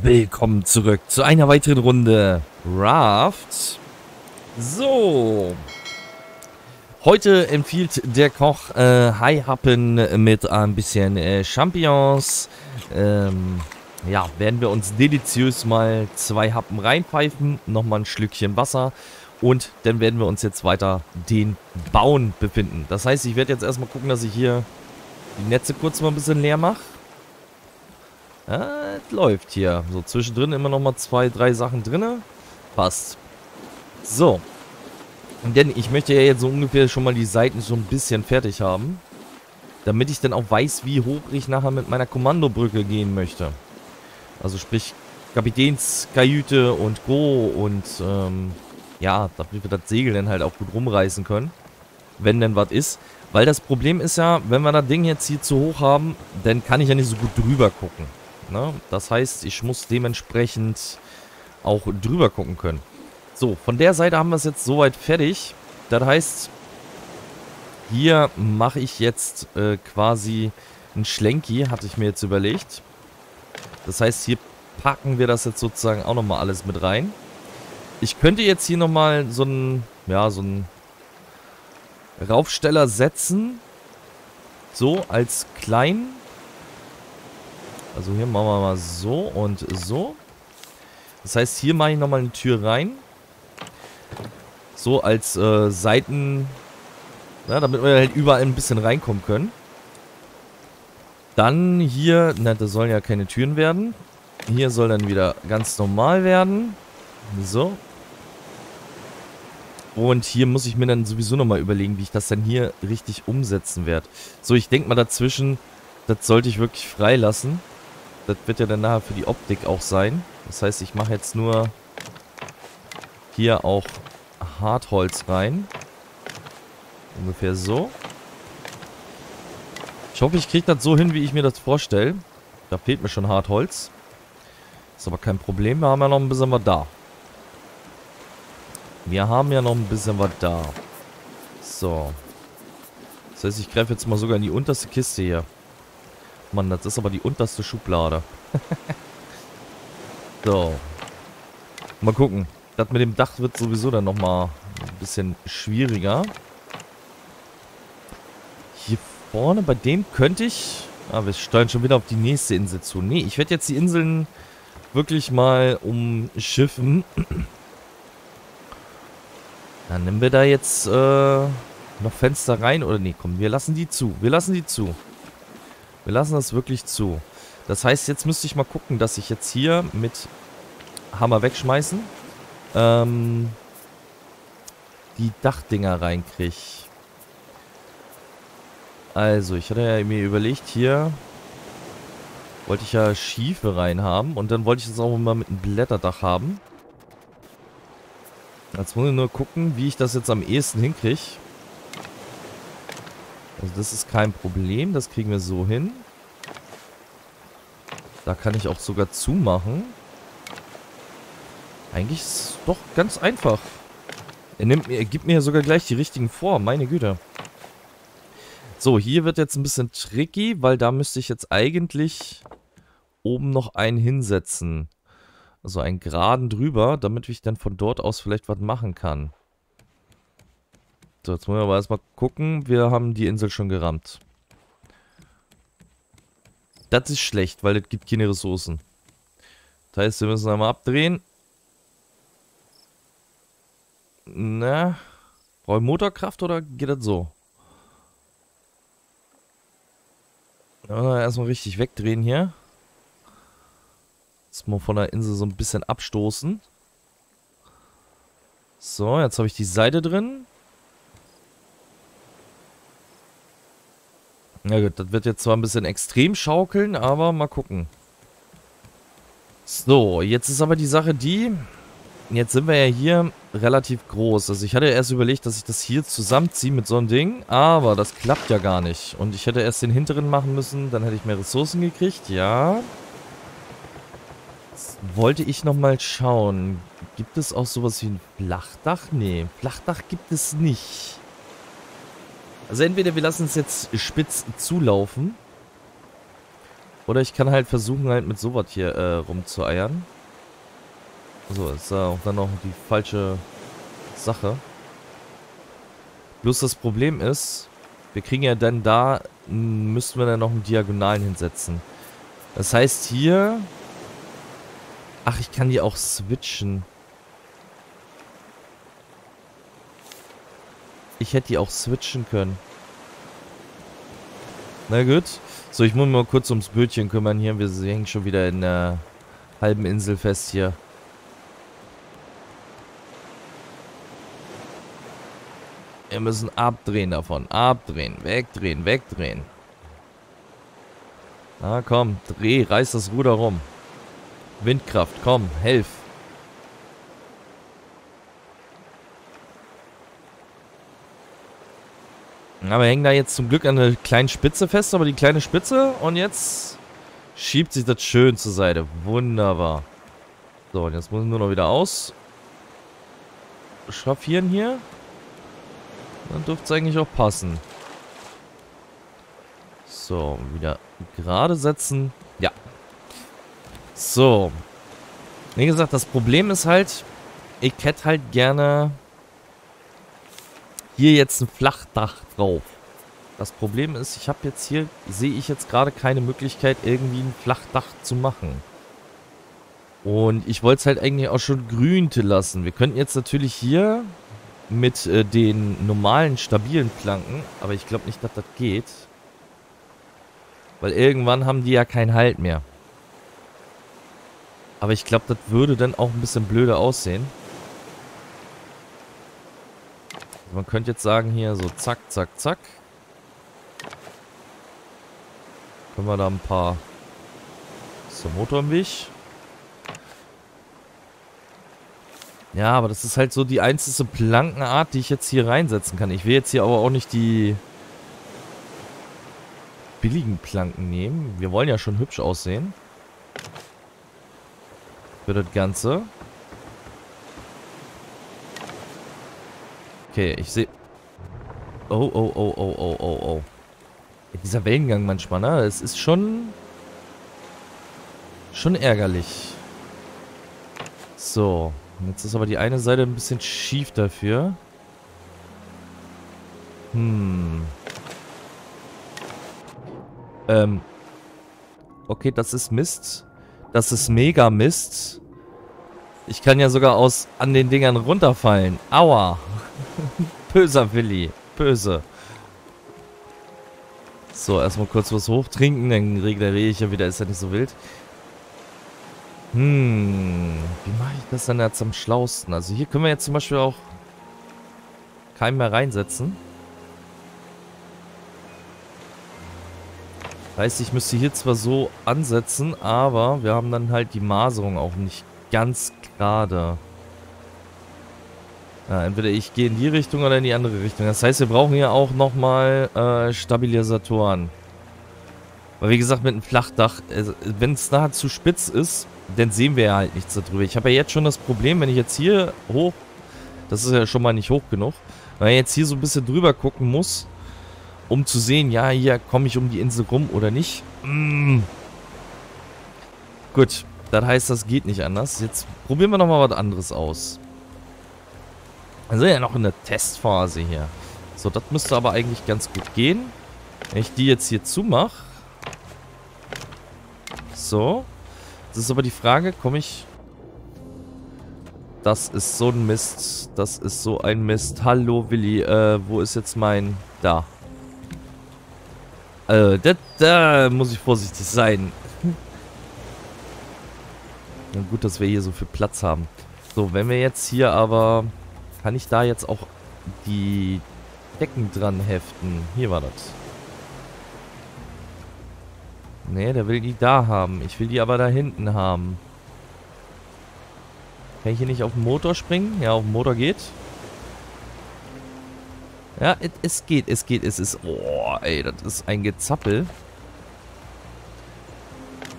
Willkommen zurück zu einer weiteren Runde Raft. So. Heute empfiehlt der Koch äh, Haihappen mit ein bisschen äh, Champignons. Ähm, ja, werden wir uns deliziös mal zwei Happen reinpfeifen. Nochmal ein Schlückchen Wasser. Und dann werden wir uns jetzt weiter den Bauen befinden. Das heißt, ich werde jetzt erstmal gucken, dass ich hier die Netze kurz mal ein bisschen leer mache. Ja, läuft hier. So, zwischendrin immer noch mal zwei, drei Sachen drin. Passt. So. Denn ich möchte ja jetzt so ungefähr schon mal die Seiten so ein bisschen fertig haben. Damit ich dann auch weiß, wie hoch ich nachher mit meiner Kommandobrücke gehen möchte. Also sprich, Kapitänskajüte und Go und ähm, ja, damit wir das Segel dann halt auch gut rumreißen können. Wenn denn was ist. Weil das Problem ist ja, wenn wir das Ding jetzt hier zu hoch haben, dann kann ich ja nicht so gut drüber gucken. Ne? Das heißt, ich muss dementsprechend auch drüber gucken können. So, von der Seite haben wir es jetzt soweit fertig. Das heißt, hier mache ich jetzt äh, quasi ein Schlenki, hatte ich mir jetzt überlegt. Das heißt, hier packen wir das jetzt sozusagen auch nochmal alles mit rein. Ich könnte jetzt hier nochmal so einen, ja, so einen Raufsteller setzen. So, als klein. Also hier machen wir mal so und so. Das heißt, hier mache ich nochmal eine Tür rein. So als äh, Seiten, ja, damit wir halt überall ein bisschen reinkommen können. Dann hier, na, das sollen ja keine Türen werden. Hier soll dann wieder ganz normal werden. So. Und hier muss ich mir dann sowieso nochmal überlegen, wie ich das dann hier richtig umsetzen werde. So, ich denke mal dazwischen, das sollte ich wirklich freilassen. Das wird ja dann nachher für die Optik auch sein. Das heißt, ich mache jetzt nur hier auch Hartholz rein. Ungefähr so. Ich hoffe, ich kriege das so hin, wie ich mir das vorstelle. Da fehlt mir schon Hartholz. Ist aber kein Problem. Wir haben ja noch ein bisschen was da. Wir haben ja noch ein bisschen was da. So. Das heißt, ich greife jetzt mal sogar in die unterste Kiste hier. Mann, das ist aber die unterste Schublade. so. Mal gucken. Das mit dem Dach wird sowieso dann nochmal ein bisschen schwieriger. Hier vorne, bei dem könnte ich... Ah, wir steuern schon wieder auf die nächste Insel zu. Nee, ich werde jetzt die Inseln wirklich mal umschiffen. Dann nehmen wir da jetzt äh, noch Fenster rein. Oder nee, komm, wir lassen die zu. Wir lassen die zu. Wir lassen das wirklich zu. Das heißt, jetzt müsste ich mal gucken, dass ich jetzt hier mit Hammer wegschmeißen ähm, die Dachdinger reinkriege. Also, ich hatte ja mir überlegt, hier wollte ich ja Schiefe reinhaben und dann wollte ich das auch mal mit einem Blätterdach haben. Jetzt muss ich nur gucken, wie ich das jetzt am ehesten hinkriege. Also das ist kein Problem. Das kriegen wir so hin. Da kann ich auch sogar zumachen. Eigentlich ist es doch ganz einfach. Er, nimmt mir, er gibt mir sogar gleich die richtigen vor. Meine Güte. So, hier wird jetzt ein bisschen tricky, weil da müsste ich jetzt eigentlich oben noch einen hinsetzen. Also einen geraden drüber, damit ich dann von dort aus vielleicht was machen kann. So, jetzt wollen wir aber erstmal gucken. Wir haben die Insel schon gerammt. Das ist schlecht, weil es gibt keine Ressourcen. Das heißt, wir müssen einmal abdrehen. Na, brauche ich Motorkraft oder geht das so? Erstmal richtig wegdrehen hier. Jetzt mal von der Insel so ein bisschen abstoßen. So, jetzt habe ich die Seite drin. Ja gut, das wird jetzt zwar ein bisschen extrem schaukeln, aber mal gucken. So, jetzt ist aber die Sache die... Jetzt sind wir ja hier relativ groß. Also ich hatte erst überlegt, dass ich das hier zusammenziehe mit so einem Ding. Aber das klappt ja gar nicht. Und ich hätte erst den hinteren machen müssen. Dann hätte ich mehr Ressourcen gekriegt. Ja. Jetzt wollte ich nochmal schauen. Gibt es auch sowas wie ein Flachdach? Nee, Flachdach gibt es nicht. Also entweder wir lassen es jetzt spitz zulaufen. Oder ich kann halt versuchen, halt mit sowas hier äh, rumzueiern. So, ist da auch dann noch die falsche Sache. Bloß das Problem ist, wir kriegen ja dann da, müssten wir dann noch einen Diagonalen hinsetzen. Das heißt hier... Ach, ich kann die auch switchen. Ich hätte die auch switchen können. Na gut. So, ich muss mal kurz ums Bötchen kümmern hier. Wir hängen schon wieder in der halben Insel fest hier. Wir müssen abdrehen davon. Abdrehen. Wegdrehen. Wegdrehen. Na komm. Dreh. Reiß das Ruder rum. Windkraft. Komm. Helf. Na, wir hängen da jetzt zum Glück an einer kleinen Spitze fest, aber die kleine Spitze und jetzt schiebt sich das schön zur Seite. Wunderbar. So, und jetzt muss ich nur noch wieder aus. Schraffieren hier. Dann dürfte es eigentlich auch passen. So, wieder gerade setzen. Ja. So. Wie gesagt, das Problem ist halt, ich hätte halt gerne hier jetzt ein Flachdach drauf. Das Problem ist, ich habe jetzt hier, sehe ich jetzt gerade keine Möglichkeit, irgendwie ein Flachdach zu machen. Und ich wollte es halt eigentlich auch schon grünte lassen. Wir könnten jetzt natürlich hier mit äh, den normalen, stabilen Planken. Aber ich glaube nicht, dass das geht. Weil irgendwann haben die ja keinen Halt mehr. Aber ich glaube, das würde dann auch ein bisschen blöder aussehen. Man könnte jetzt sagen hier so zack, zack, zack. Können wir da ein paar... Ist der Motor im Weg? Ja, aber das ist halt so die einzige Plankenart, die ich jetzt hier reinsetzen kann. Ich will jetzt hier aber auch nicht die billigen Planken nehmen. Wir wollen ja schon hübsch aussehen. Für das Ganze. Okay, ich sehe... Oh, oh, oh, oh, oh, oh, oh. Dieser Wellengang manchmal, ne? Es ist schon... Schon ärgerlich. So. Jetzt ist aber die eine Seite ein bisschen schief dafür. Hm. Ähm. Okay, das ist Mist. Das ist mega Mist. Ich kann ja sogar aus an den Dingern runterfallen. Aua. Böser Willi. Böse. So, erstmal kurz was hochtrinken, dann regeneriere ich ja wieder, ist ja nicht so wild. Hm, wie mache ich das denn jetzt am schlausten? Also hier können wir jetzt zum Beispiel auch keinen mehr reinsetzen. Heißt, ich müsste hier zwar so ansetzen, aber wir haben dann halt die Maserung auch nicht ganz gerade. Ja, entweder ich gehe in die Richtung oder in die andere Richtung. Das heißt, wir brauchen hier auch nochmal äh, Stabilisatoren. Weil wie gesagt, mit einem Flachdach, wenn es da zu spitz ist, dann sehen wir ja halt nichts darüber. Ich habe ja jetzt schon das Problem, wenn ich jetzt hier hoch, das ist ja schon mal nicht hoch genug, weil ich jetzt hier so ein bisschen drüber gucken muss, um zu sehen, ja, hier komme ich um die Insel rum oder nicht. Mm. Gut, das heißt, das geht nicht anders. Jetzt probieren wir nochmal was anderes aus. Wir sind ja noch in der Testphase hier. So, das müsste aber eigentlich ganz gut gehen. Wenn ich die jetzt hier zumache. So. Das ist aber die Frage, komme ich... Das ist so ein Mist. Das ist so ein Mist. Hallo, Willi. Äh, wo ist jetzt mein... Da. Äh, da, da muss ich vorsichtig sein. Na gut, dass wir hier so viel Platz haben. So, wenn wir jetzt hier aber... Kann ich da jetzt auch die Decken dran heften? Hier war das. Nee, der will die da haben. Ich will die aber da hinten haben. Kann ich hier nicht auf den Motor springen? Ja, auf den Motor geht. Ja, es, geht, es geht, es ist... Oh, ey, das ist ein Gezappel.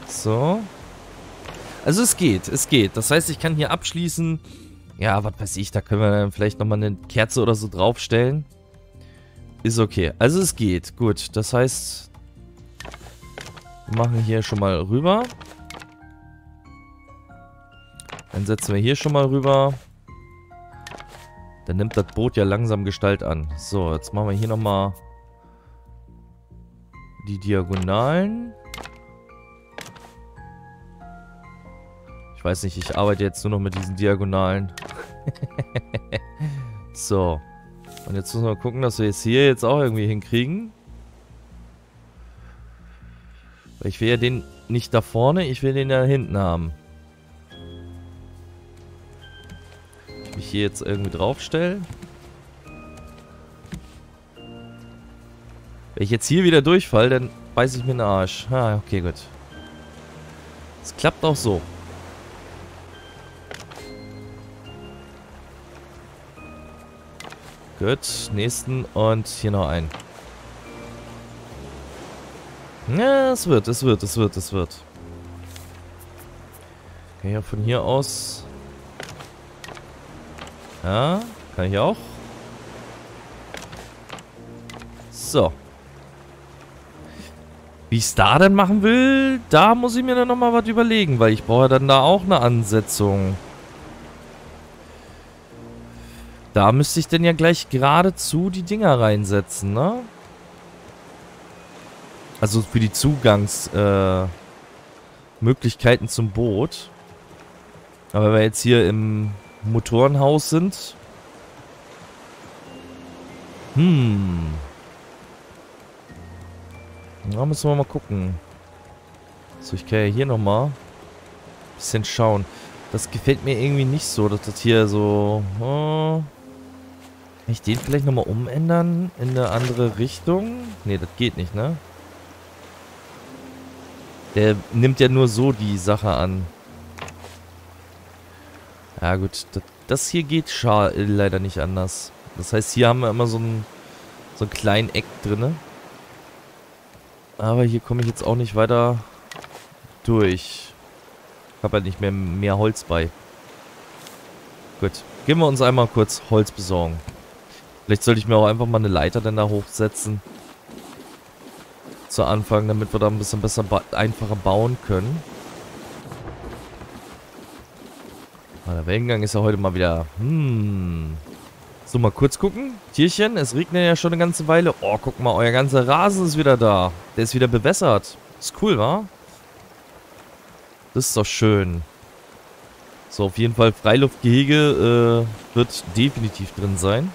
So. Also es geht, es geht. Das heißt, ich kann hier abschließen... Ja, was weiß ich, da können wir dann vielleicht nochmal eine Kerze oder so draufstellen. Ist okay. Also es geht. Gut, das heißt, machen hier schon mal rüber. Dann setzen wir hier schon mal rüber. Dann nimmt das Boot ja langsam Gestalt an. So, jetzt machen wir hier nochmal die Diagonalen. Ich weiß nicht, ich arbeite jetzt nur noch mit diesen Diagonalen. so. Und jetzt müssen wir gucken, dass wir es hier jetzt auch irgendwie hinkriegen. Weil ich will ja den nicht da vorne, ich will den da hinten haben. Ich mich hier jetzt irgendwie draufstellen. Wenn ich jetzt hier wieder durchfall, dann beiß ich mir den Arsch. Ah, okay, gut. Es klappt auch so. Gut, nächsten und hier noch einen. Ja, es wird, es wird, es wird, es wird. Kann ich ja von hier aus... Ja, kann ich auch. So. Wie ich es da denn machen will, da muss ich mir dann nochmal was überlegen, weil ich brauche dann da auch eine Ansetzung. Da müsste ich denn ja gleich geradezu die Dinger reinsetzen, ne? Also für die Zugangsmöglichkeiten äh, zum Boot. Aber wenn wir jetzt hier im Motorenhaus sind. Hm. Da müssen wir mal gucken. So, ich kann ja hier nochmal ein bisschen schauen. Das gefällt mir irgendwie nicht so, dass das hier so... Oh, kann ich den vielleicht nochmal umändern in eine andere Richtung? Ne, das geht nicht, ne? Der nimmt ja nur so die Sache an. Ja gut, das, das hier geht leider nicht anders. Das heißt, hier haben wir immer so einen, so einen kleinen Eck drinne. Aber hier komme ich jetzt auch nicht weiter durch. Ich habe halt nicht mehr, mehr Holz bei. Gut, gehen wir uns einmal kurz Holz besorgen. Vielleicht sollte ich mir auch einfach mal eine Leiter dann da hochsetzen. Zu Anfang, damit wir da ein bisschen besser, ba einfacher bauen können. Ah, der Wellengang ist ja heute mal wieder... Hm. So, mal kurz gucken. Tierchen, es regnet ja schon eine ganze Weile. Oh, guck mal, euer ganzer Rasen ist wieder da. Der ist wieder bewässert. Ist cool, wa? Das ist doch schön. So, auf jeden Fall Freiluftgehege äh, wird definitiv drin sein.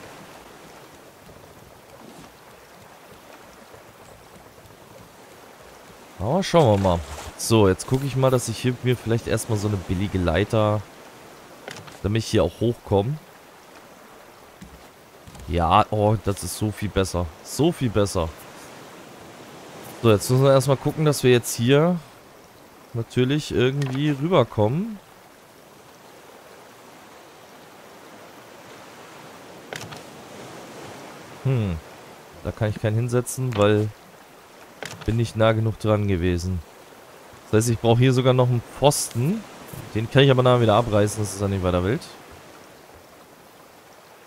Aber schauen wir mal. So, jetzt gucke ich mal, dass ich hier mir vielleicht erstmal so eine billige Leiter, damit ich hier auch hochkomme. Ja, oh, das ist so viel besser. So viel besser. So, jetzt müssen wir erstmal gucken, dass wir jetzt hier natürlich irgendwie rüberkommen. Hm. Da kann ich keinen hinsetzen, weil bin nicht nah genug dran gewesen. Das heißt, ich brauche hier sogar noch einen Pfosten. Den kann ich aber nachher wieder abreißen, das ist ja nicht weiter wild.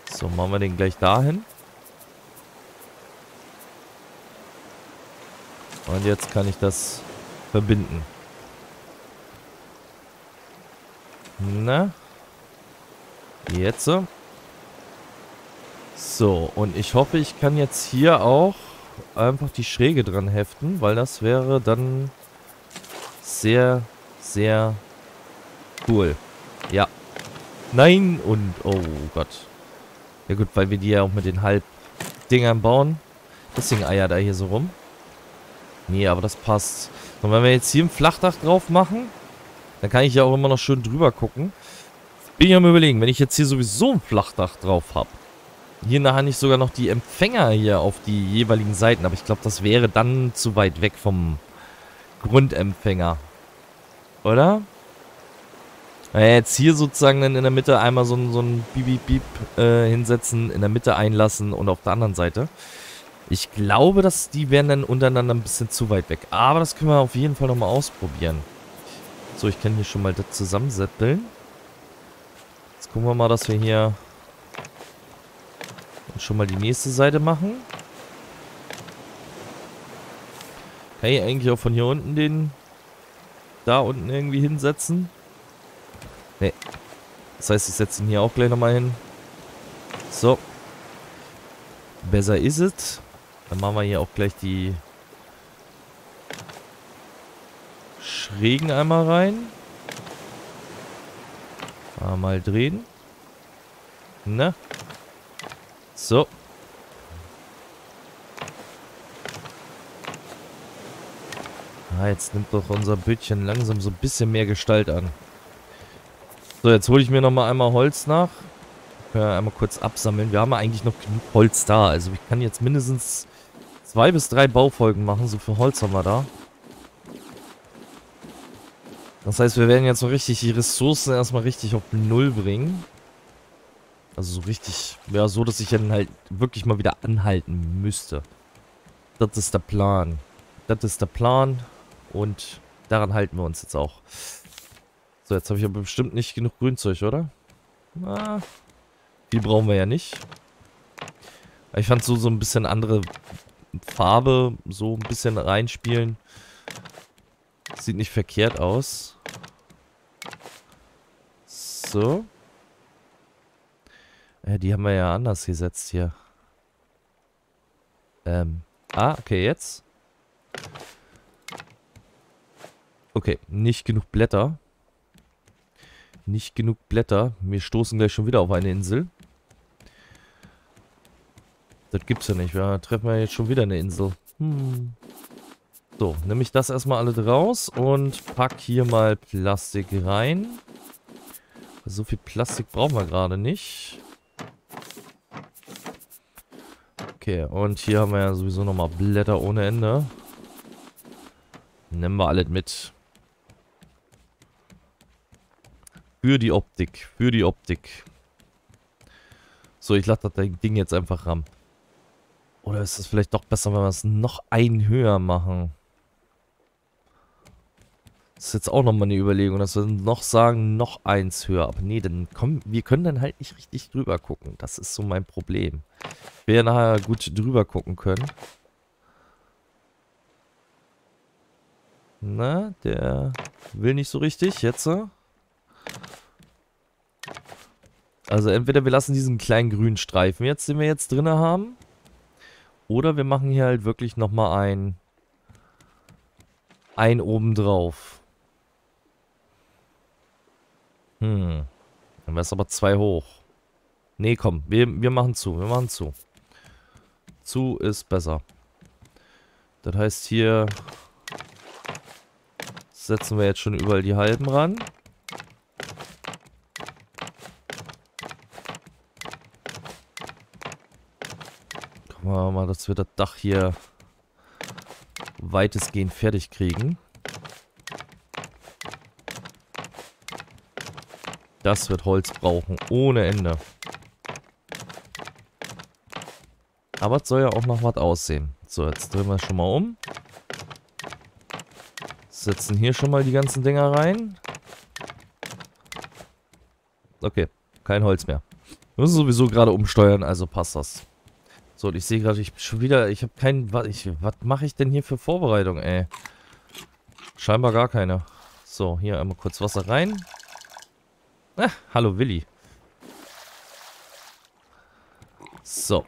So, machen wir den gleich dahin. Und jetzt kann ich das verbinden. Na? Jetzt so. So, und ich hoffe, ich kann jetzt hier auch einfach die Schräge dran heften, weil das wäre dann sehr, sehr cool. Ja. Nein und... Oh Gott. Ja gut, weil wir die ja auch mit den Halbdingern bauen. Deswegen eiert er hier so rum. Nee, aber das passt. Und wenn wir jetzt hier ein Flachdach drauf machen, dann kann ich ja auch immer noch schön drüber gucken. Bin ich am überlegen, wenn ich jetzt hier sowieso ein Flachdach drauf habe, hier nachher nicht sogar noch die Empfänger hier auf die jeweiligen Seiten. Aber ich glaube, das wäre dann zu weit weg vom Grundempfänger. Oder? Naja, jetzt hier sozusagen dann in der Mitte einmal so ein, so ein Bip-Bip-Bip äh, hinsetzen, in der Mitte einlassen und auf der anderen Seite. Ich glaube, dass die wären dann untereinander ein bisschen zu weit weg. Aber das können wir auf jeden Fall nochmal ausprobieren. So, ich kann hier schon mal das zusammensetteln. Jetzt gucken wir mal, dass wir hier schon mal die nächste Seite machen. Kann ich eigentlich auch von hier unten den da unten irgendwie hinsetzen? Nee. Das heißt, ich setze ihn hier auch gleich nochmal hin. So. Besser ist es. Dann machen wir hier auch gleich die Schrägen einmal rein. Mal drehen. Ne? So. Ah, jetzt nimmt doch unser Bötchen langsam so ein bisschen mehr Gestalt an. So, jetzt hole ich mir nochmal einmal Holz nach. Können wir einmal kurz absammeln. Wir haben eigentlich noch genug Holz da. Also ich kann jetzt mindestens zwei bis drei Baufolgen machen. So viel Holz haben wir da. Das heißt, wir werden jetzt so richtig die Ressourcen erstmal richtig auf Null bringen. Also so richtig, ja, so, dass ich dann halt wirklich mal wieder anhalten müsste. Das ist der Plan. Das ist der Plan. Und daran halten wir uns jetzt auch. So, jetzt habe ich aber bestimmt nicht genug Grünzeug, oder? Na, viel brauchen wir ja nicht. Ich fand so, so ein bisschen andere Farbe, so ein bisschen reinspielen. Sieht nicht verkehrt aus. So. Ja, die haben wir ja anders gesetzt hier. Ähm. Ah, okay, jetzt. Okay, nicht genug Blätter. Nicht genug Blätter. Wir stoßen gleich schon wieder auf eine Insel. Das gibt's ja nicht. Wir treffen ja jetzt schon wieder eine Insel. Hm. So, nehme ich das erstmal alle raus und pack hier mal Plastik rein. So viel Plastik brauchen wir gerade nicht. Okay, und hier haben wir ja sowieso nochmal Blätter ohne Ende. Nehmen wir alles mit. Für die Optik, für die Optik. So, ich lasse das Ding jetzt einfach ran. Oder ist es vielleicht doch besser, wenn wir es noch ein höher machen? Das ist jetzt auch nochmal eine Überlegung, dass wir noch sagen, noch eins höher. Aber nee, dann kommen, wir können dann halt nicht richtig drüber gucken. Das ist so mein Problem. Ich nachher gut drüber gucken können. Na, der will nicht so richtig. Jetzt so. Also entweder wir lassen diesen kleinen grünen Streifen jetzt, den wir jetzt drin haben. Oder wir machen hier halt wirklich nochmal ein... Ein oben drauf. Hm. Dann wäre es aber zwei hoch. Nee, komm. Wir, wir machen zu. Wir machen zu. Zu ist besser. Das heißt hier... Setzen wir jetzt schon überall die halben ran. Gucken wir mal, dass wir das Dach hier weitestgehend fertig kriegen. Das wird Holz brauchen. Ohne Ende. Aber es soll ja auch noch was aussehen. So, jetzt drehen wir schon mal um. Setzen hier schon mal die ganzen Dinger rein. Okay, kein Holz mehr. Wir müssen sowieso gerade umsteuern, also passt das. So, und ich sehe gerade, ich bin schon wieder, ich habe keinen, was, was mache ich denn hier für Vorbereitung, ey? Scheinbar gar keine. So, hier einmal kurz Wasser rein. Ah, hallo Willi. So.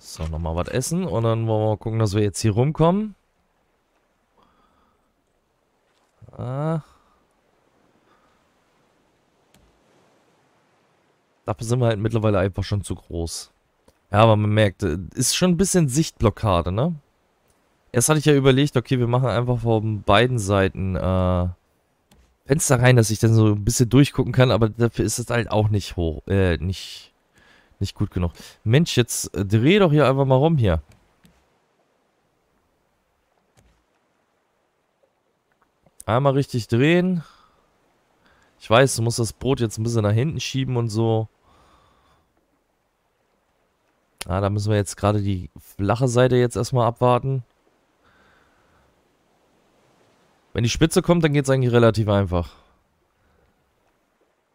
So, nochmal was essen und dann wollen wir mal gucken, dass wir jetzt hier rumkommen. Ah. Dafür sind wir halt mittlerweile einfach schon zu groß. Ja, aber man merkt, äh, ist schon ein bisschen Sichtblockade, ne? Erst hatte ich ja überlegt, okay, wir machen einfach von beiden Seiten äh, Fenster rein, dass ich dann so ein bisschen durchgucken kann, aber dafür ist es halt auch nicht hoch, äh, nicht, nicht gut genug. Mensch, jetzt äh, dreh doch hier einfach mal rum hier. Einmal richtig drehen. Ich weiß, du musst das Brot jetzt ein bisschen nach hinten schieben und so. Ah, da müssen wir jetzt gerade die flache Seite jetzt erstmal abwarten. Wenn die Spitze kommt, dann geht es eigentlich relativ einfach.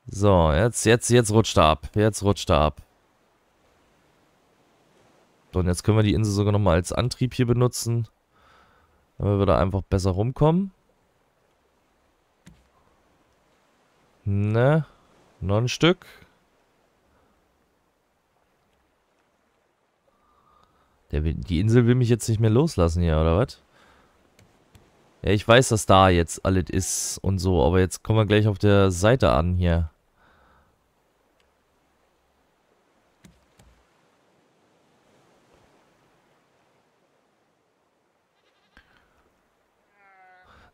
So, jetzt, jetzt, jetzt rutscht er ab. Jetzt rutscht er ab. So, und jetzt können wir die Insel sogar nochmal als Antrieb hier benutzen. Damit wir da einfach besser rumkommen. Ne? Noch ein Stück. Der die Insel will mich jetzt nicht mehr loslassen hier, oder was? Ja, ich weiß, dass da jetzt alles ist und so, aber jetzt kommen wir gleich auf der Seite an hier.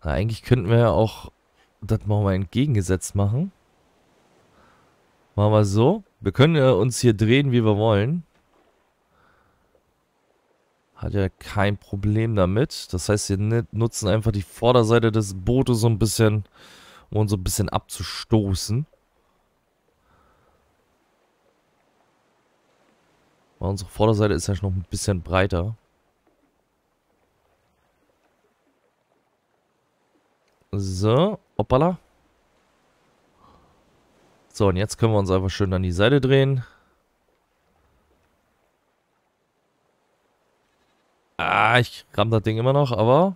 Na, eigentlich könnten wir ja auch das mal entgegengesetzt machen. Machen wir so. Wir können uns hier drehen, wie wir wollen. Hat ja kein Problem damit. Das heißt, wir nutzen einfach die Vorderseite des Bootes so ein bisschen, um uns so ein bisschen abzustoßen. Weil unsere Vorderseite ist ja noch ein bisschen breiter. So, hoppala. So, und jetzt können wir uns einfach schön an die Seite drehen. Ah, ich ramm das Ding immer noch, aber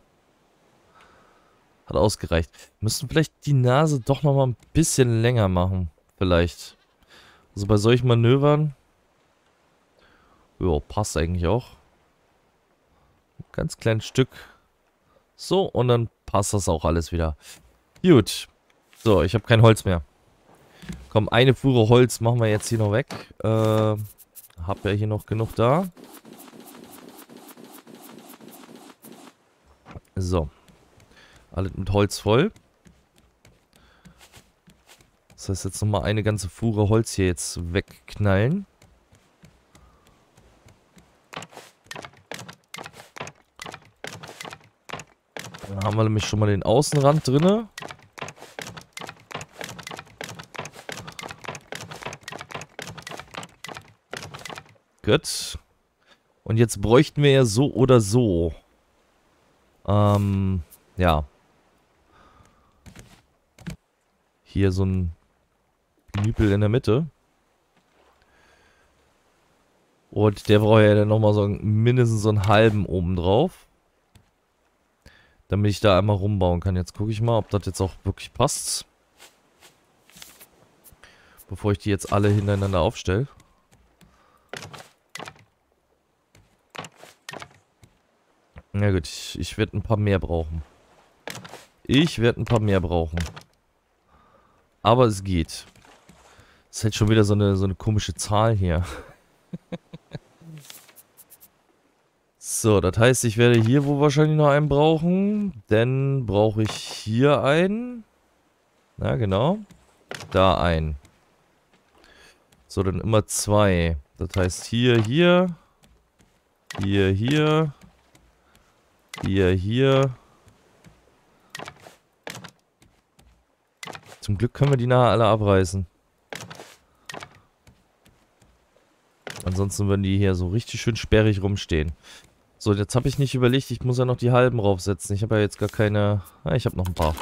hat ausgereicht. Müssten vielleicht die Nase doch noch mal ein bisschen länger machen. Vielleicht. Also bei solchen Manövern. Jo, passt eigentlich auch. Ein ganz kleines Stück. So, und dann passt das auch alles wieder. Gut. So, ich habe kein Holz mehr. Komm, eine Fuhre Holz machen wir jetzt hier noch weg. Äh, hab ja hier noch genug da. So. Alles mit Holz voll. Das heißt jetzt nochmal eine ganze Fuhre Holz hier jetzt wegknallen. Dann haben wir nämlich schon mal den Außenrand drinne. Gut. Und jetzt bräuchten wir ja so oder so ähm, ja. Hier so ein Knüppel in der Mitte. Und der braucht ja dann nochmal so mindestens so einen halben oben drauf. Damit ich da einmal rumbauen kann. Jetzt gucke ich mal, ob das jetzt auch wirklich passt. Bevor ich die jetzt alle hintereinander aufstelle. Na gut, ich, ich werde ein paar mehr brauchen. Ich werde ein paar mehr brauchen. Aber es geht. Ist halt schon wieder so eine, so eine komische Zahl hier. so, das heißt, ich werde hier wohl wahrscheinlich noch einen brauchen. Dann brauche ich hier einen. Na, genau. Da einen. So, dann immer zwei. Das heißt hier, hier. Hier, hier. Hier, hier. Zum Glück können wir die nachher alle abreißen. Ansonsten würden die hier so richtig schön sperrig rumstehen. So, jetzt habe ich nicht überlegt, ich muss ja noch die halben raufsetzen. Ich habe ja jetzt gar keine... Ah, ich habe noch ein paar.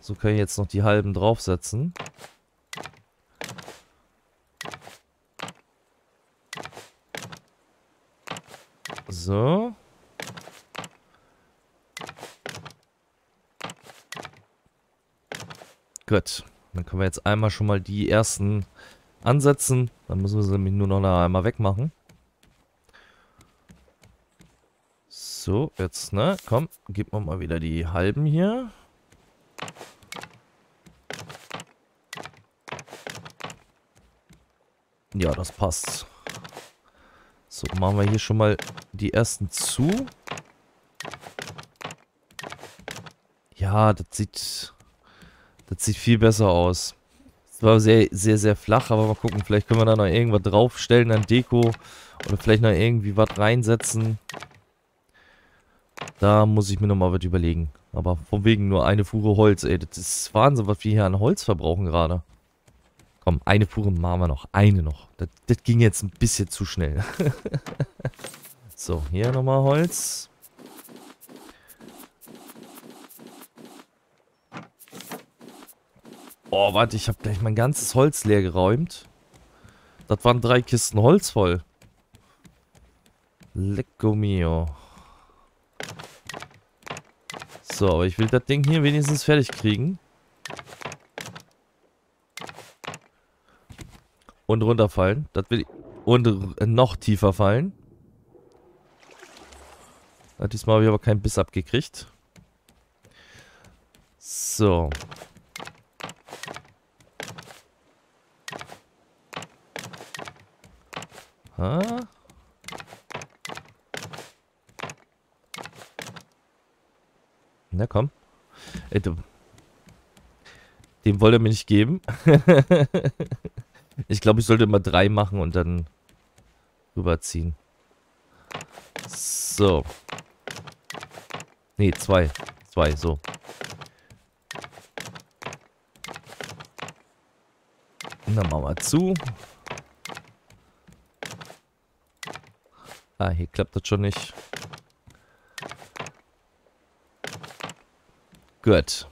So kann ich jetzt noch die halben draufsetzen. So. Gut. Dann können wir jetzt einmal schon mal die ersten ansetzen. Dann müssen wir sie nämlich nur noch einmal wegmachen. So, jetzt, ne? Komm, gib mir mal wieder die halben hier. Ja, das passt. So, machen wir hier schon mal die ersten zu. Ja, das sieht... Das sieht viel besser aus. Es war sehr, sehr, sehr flach, aber mal gucken. Vielleicht können wir da noch irgendwas draufstellen an Deko. Oder vielleicht noch irgendwie was reinsetzen. Da muss ich mir nochmal was überlegen. Aber von wegen nur eine Fuhre Holz, ey. Das ist Wahnsinn, was wir hier an Holz verbrauchen gerade. Komm, eine Fuhre machen wir noch. Eine noch. Das, das ging jetzt ein bisschen zu schnell. so, hier nochmal Holz. Oh, warte, ich habe gleich mein ganzes Holz leer geräumt. Das waren drei Kisten Holz voll. Lecco mio. So, aber ich will das Ding hier wenigstens fertig kriegen. Und runterfallen. Das will ich. Und noch tiefer fallen. Diesmal habe ich aber keinen Biss abgekriegt. So. Ha? Na komm. Ey, du. Dem wollte er mir nicht geben. ich glaube, ich sollte immer drei machen und dann rüberziehen. So. Nee, zwei. Zwei, so. Dann machen wir zu. Ah, hier klappt das schon nicht. Gut. Jetzt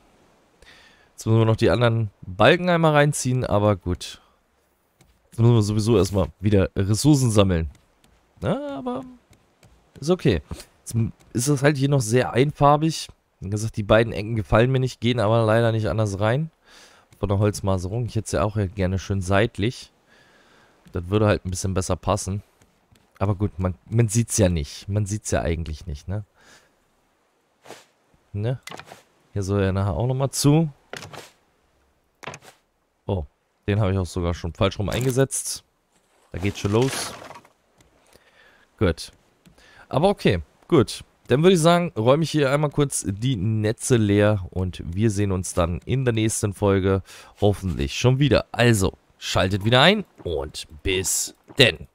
müssen wir noch die anderen Balken einmal reinziehen, aber gut. Jetzt müssen wir sowieso erstmal wieder Ressourcen sammeln. Na, aber ist okay. Jetzt ist das halt hier noch sehr einfarbig. Wie gesagt, die beiden Ecken gefallen mir nicht, gehen aber leider nicht anders rein. Von der Holzmaserung. Ich hätte es ja auch gerne schön seitlich. Das würde halt ein bisschen besser passen. Aber gut, man, man sieht es ja nicht. Man sieht es ja eigentlich nicht, ne? Ne? Hier soll er nachher auch nochmal zu. Oh, den habe ich auch sogar schon falsch rum eingesetzt. Da geht schon los. Gut. Aber okay, gut. Dann würde ich sagen, räume ich hier einmal kurz die Netze leer und wir sehen uns dann in der nächsten Folge hoffentlich schon wieder. Also, schaltet wieder ein und bis denn.